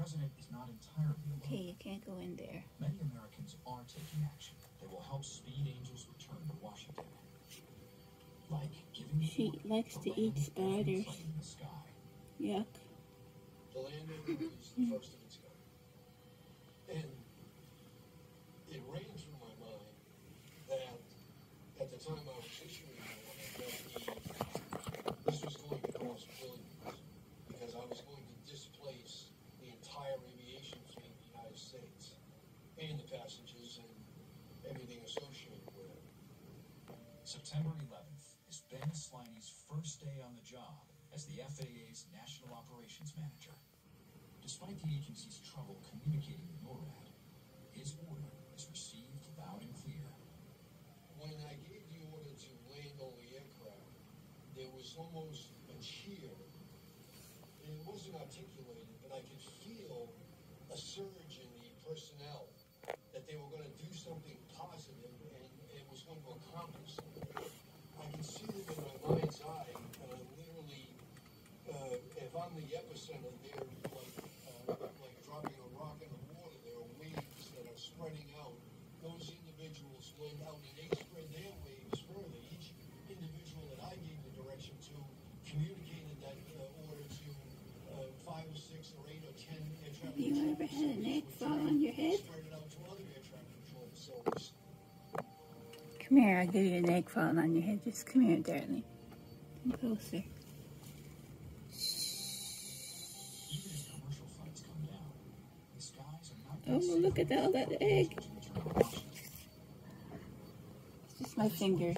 president is not entirely alone. Okay, you can't go in there. Many Americans are taking action that will help speed Angel's return to Washington. Like giving She likes to eat spiders. the sky. Yuck. The Land is the first of its kind. And it ran through my mind that at the time I was issuing the order, that the, this was going to cost billions because I was going to displace the entire aviation fleet in the United States and the passengers and everything associated with it. September 11th is Ben Sliney's first day on the job as the FAA's National Operations Manager. Despite the agency's trouble communicating with NORAD, his order is received loud and clear. When I gave the order to land all the aircraft, there was almost a cheer. And it wasn't articulated, but I could feel a surge in the personnel that they were going to do something positive and it was going to accomplish something. I could see them in my mind's eye, uh, literally, uh, if I'm the epicenter, they're like, uh, like dropping a rock in the water. There are waves that are spreading out. Those individuals went out and they spread their waves further. Each individual that I gave the direction to communicated that uh, order to uh, five or six or eight or ten air traffic You ever had an egg fall on your head? Spread it out to other air traffic control facilities. Come here, I'll give you an egg falling on your head. Just come here, darling. Come closer. Oh, look at all that egg. It's just my fingers.